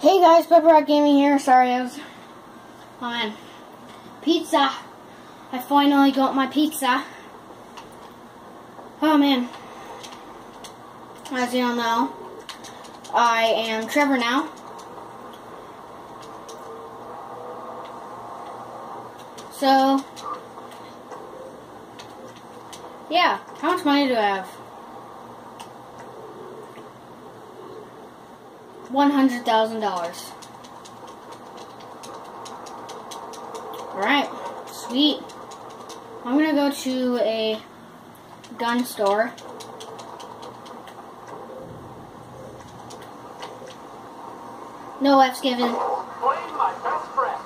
Hey guys, Pepper Rock Gaming here. Sorry, I was. Man. Pizza. I finally got my pizza. Oh man. As you all know, I am Trevor now. So, yeah. How much money do I have? $100,000. Alright, sweet. I'm gonna go to a gun store. No F's given. Blame my best friend.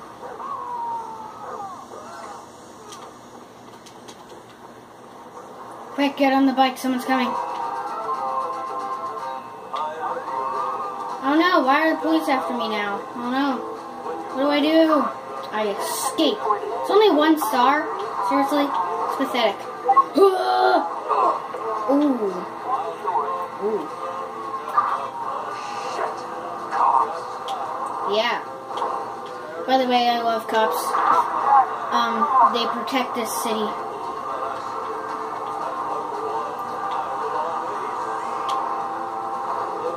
Quick, get on the bike, someone's coming. Oh no, why are the police after me now? Oh no. What do I do? I escape. It's only one star? Seriously? It's pathetic. Ooh. Ooh. Yeah. By the way, I love cops. Um, they protect this city.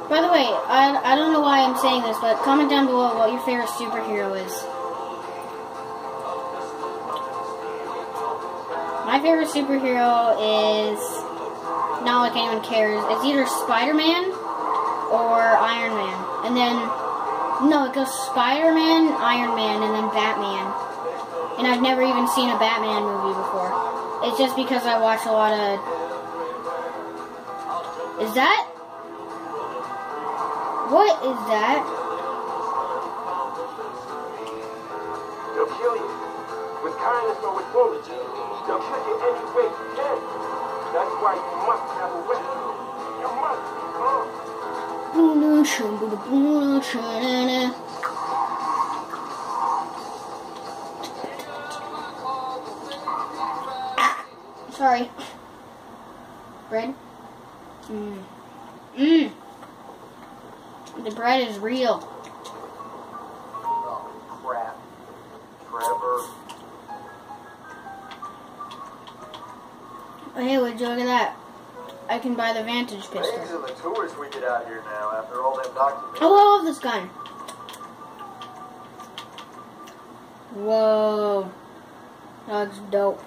By the way, I, I don't know why I'm saying this, but comment down below what your favorite superhero is. My favorite superhero is not like anyone cares. It's either Spider-Man or Iron Man. And then no, it goes Spider-Man, Iron Man, and then Batman. And I've never even seen a Batman movie before. It's just because I watch a lot of. Is that? What is that? They'll kill you. With kindness or with bullets. They'll kill you any way you can. That's why you must have a weapon. You must. Huh? Sorry. Bread? Mmm. Mmm. The bread is real. Oh, crap. Trevor. Hey, would you look at that? I can buy the Vintage These pistol. are the tours we get out here now after all them documents. Oh, I love this gun. Whoa. That's dope.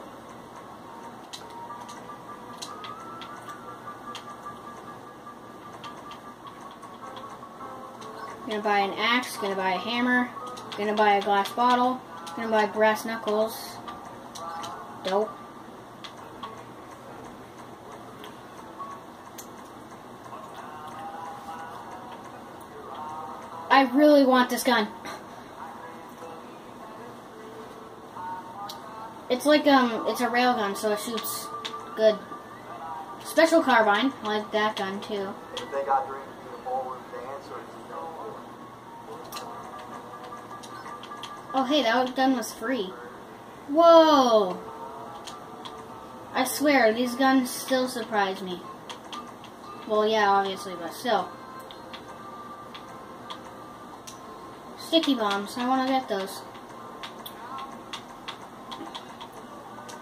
Gonna buy an axe, gonna buy a hammer, gonna buy a glass bottle, gonna buy brass knuckles. Dope. I really want this gun. It's like um, it's a railgun, so it shoots good. Special carbine, I like that gun too. Oh hey, that gun was free. Whoa! I swear, these guns still surprise me. Well, yeah, obviously, but still. Sticky bombs, I want to get those.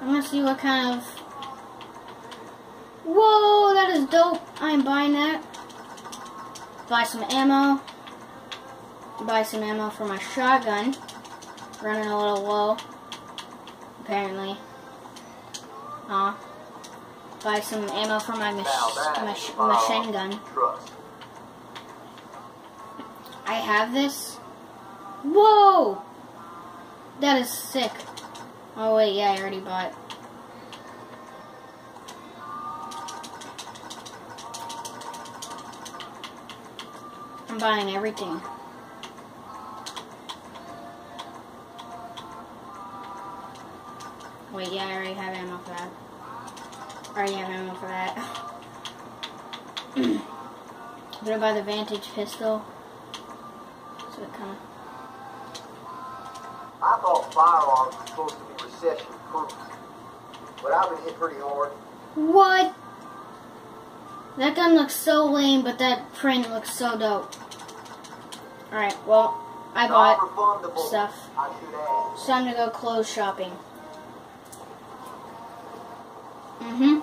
I want to see what kind of... Whoa, that is dope. I am buying that. Buy some ammo. Buy some ammo for my shotgun. Running a little low. Apparently. Aw. Buy some ammo for my, mach- mach- machine gun. Trust. I have this. Whoa! That is sick. Oh wait, yeah, I already bought. I'm buying everything. Wait, yeah, I already have ammo for that. I already have ammo for that. I'm gonna buy the Vintage pistol. So it kind of. I thought firearms were supposed to be recession proof. But I've been hit pretty hard. What? That gun looks so lame, but that print looks so dope. Alright, well, I bought stuff. I should add. It's time to go clothes shopping. Mm-hmm.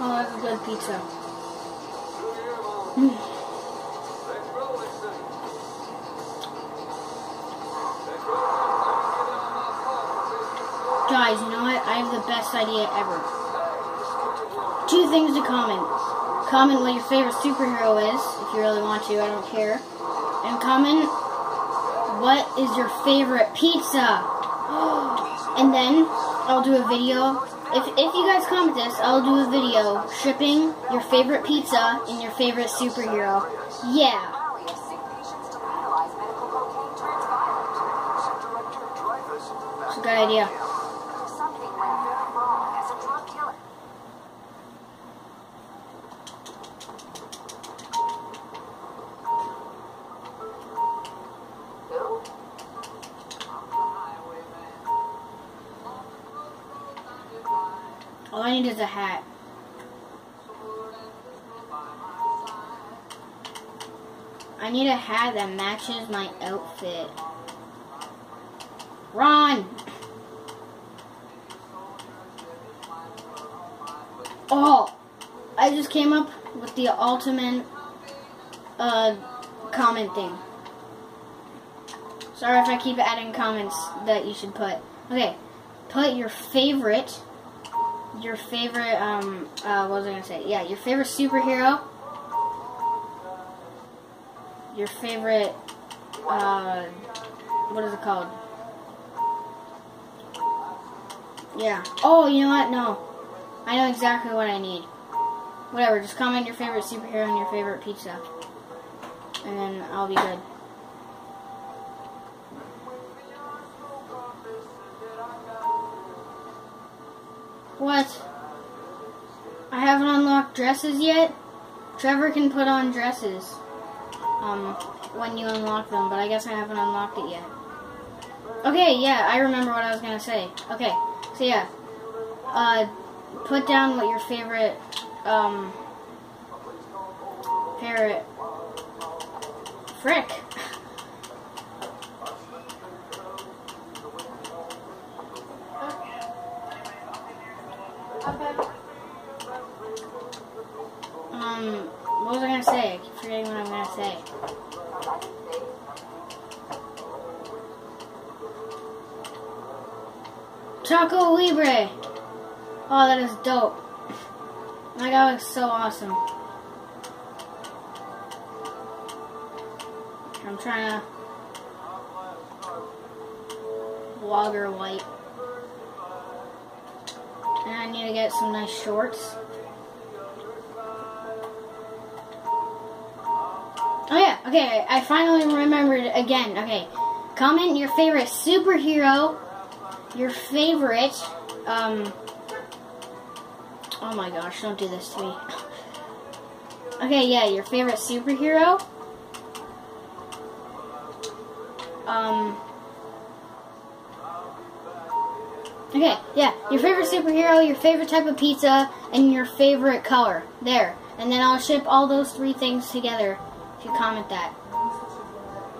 Oh, that's a good pizza. Guys, I have the best idea ever. Two things to comment. Comment what your favorite superhero is, if you really want to, I don't care. And comment what is your favorite pizza. And then I'll do a video. If, if you guys comment this, I'll do a video shipping your favorite pizza and your favorite superhero. Yeah. Good of All I need is a hat. I need a hat that matches my outfit. Ron! Oh! I just came up with the ultimate uh, comment thing. Sorry if I keep adding comments that you should put. Okay, put your favorite your favorite um uh what was I gonna say? Yeah, your favorite superhero. Your favorite uh what is it called? Yeah. Oh, you know what? No. I know exactly what I need. Whatever, just comment your favorite superhero and your favorite pizza. And then I'll be good. What? I haven't unlocked dresses yet? Trevor can put on dresses um, when you unlock them, but I guess I haven't unlocked it yet. Okay, yeah, I remember what I was gonna say. Okay, so yeah, uh, put down what your favorite, um, favorite, frick. Um, what was I gonna say? I keep forgetting what I'm gonna say. Choco Libre! Oh, that is dope. My god looks so awesome. I'm trying to Lager white. And I need to get some nice shorts. Oh yeah, okay, I finally remembered again. Okay, comment your favorite superhero, your favorite, um, oh my gosh, don't do this to me. Okay, yeah, your favorite superhero, um, okay, yeah, your favorite superhero, your favorite type of pizza, and your favorite color. There. And then I'll ship all those three things together if you comment that.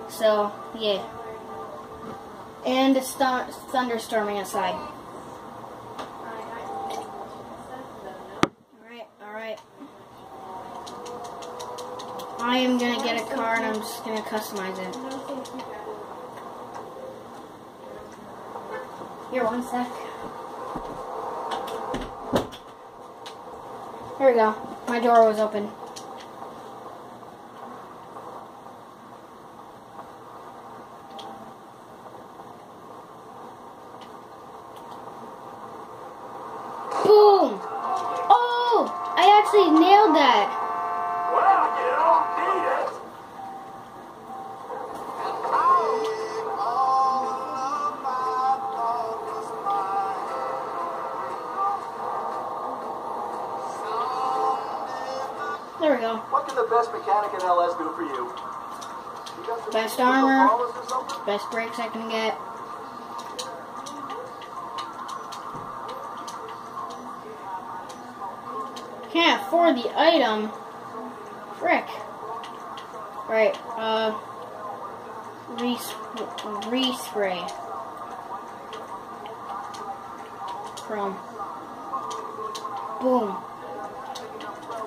So, yeah. And it's th- thunderstorming outside. Alright, alright. I am gonna get a car and I'm just gonna customize it. Here, one sec. Here we go. My door was open. Can the best mechanic in LS do for you? You Best armor. Best brakes I can get. Can't afford the item. Frick. Right, uh. Res- respray. Chrome. Boom.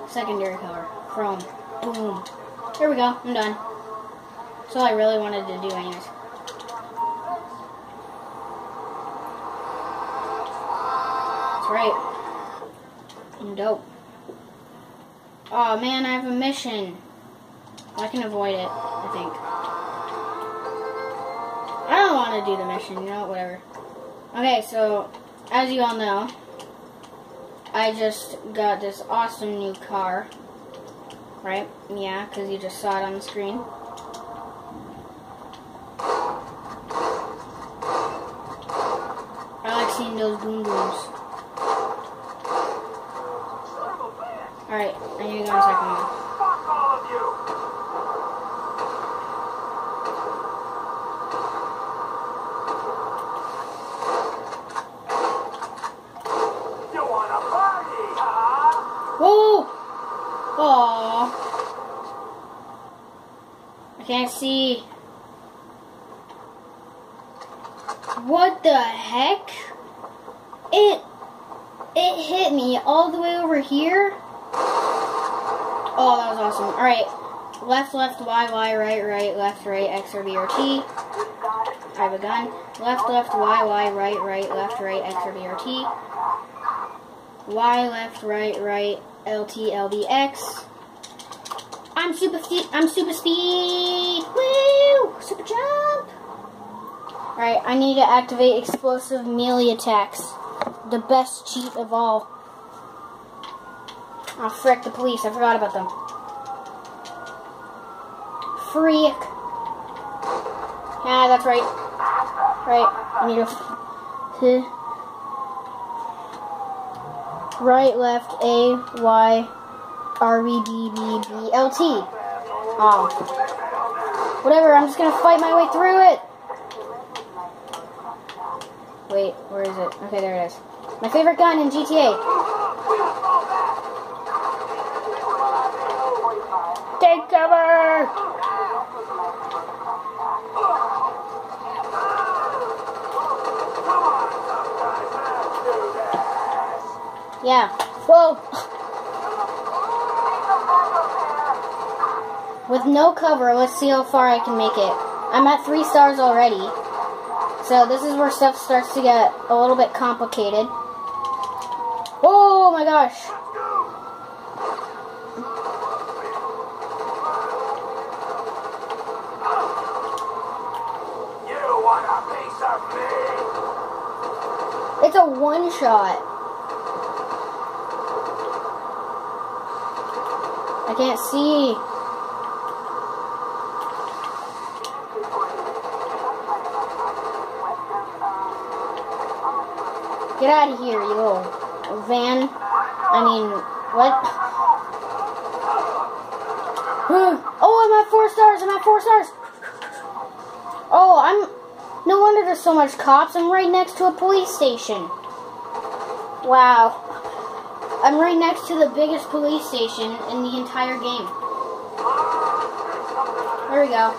Secondary color. Chrome. Oh. Boom. There we go. I'm done. That's all I really wanted to do, anyways. That's right. I'm dope. Oh man, I have a mission. I can avoid it, I think. I don't want to do the mission, you know, whatever. Okay, so, as you all know, I just got this awesome new car. Right? Yeah, because you just saw it on the screen. I like seeing those boom booms. Alright, I need to go in second one. Fuck all of you! You wanna party, huh? Whoa! Aww. See. What the heck? It it hit me all the way over here. Oh, that was awesome. All right, left, left, Y, Y, right, right, left, right, X or B or T. I have a gun. Left, left, Y, Y, right, right, left, right, X or B or T. Y, left, right, right, LT, LB, X. I'm super speed. I'm super speed. Woo! Super jump. All right, I need to activate explosive melee attacks. The best cheat of all. Oh, frick the police. I forgot about them. Freak. Yeah, that's right. Right. I need to. Right, left, A, Y, R, B, B, B, B, L, T. Oh. Whatever, I'm just gonna fight my way through it. Wait, where is it? Okay, there it is. My favorite gun in GTA. Take cover! Yeah. Whoa! With no cover, let's see how far I can make it. I'm at three stars already. So this is where stuff starts to get a little bit complicated. Oh my gosh! It's a one shot. I can't see. Get out of here, you little van. I mean, what? Oh, I'm at four stars. I'm at four stars. Oh, I'm. No wonder there's so much cops. I'm right next to a police station. Wow. I'm right next to the biggest police station in the entire game. There we go.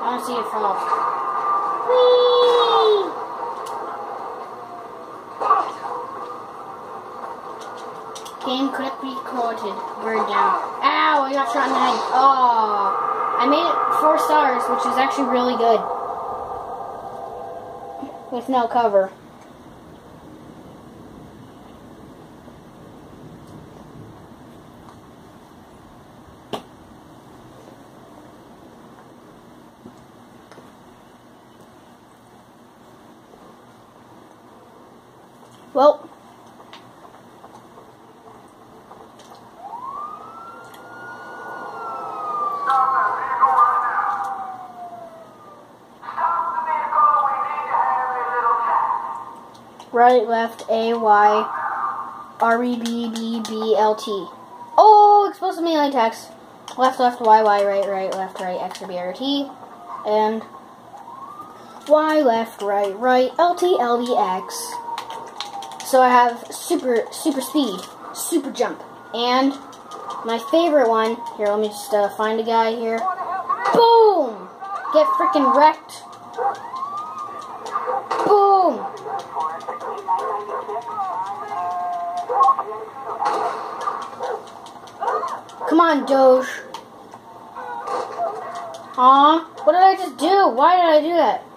I want to see it fall. Whee! Game correctly recorded. Bird down. Ow! I got shot in the head. Oh, I made it four stars, which is actually really good. With no cover. Well, Stop that vehicle right now. Stop the vehicle. We need to have a little chat. Right, left, A, Y, R E B B B L T. Oh, explosive melee attacks. Left, left, Y, Y, right, right, left, right, X, B, R, T. And Y, left, right, right, L, T, L, B, X. So I have super, super speed, super jump. And my favorite one, here, let me just uh, find a guy here. Boom! Get freaking wrecked. Boom! Come on, Doge. Aw, what did I just do? Why did I do that?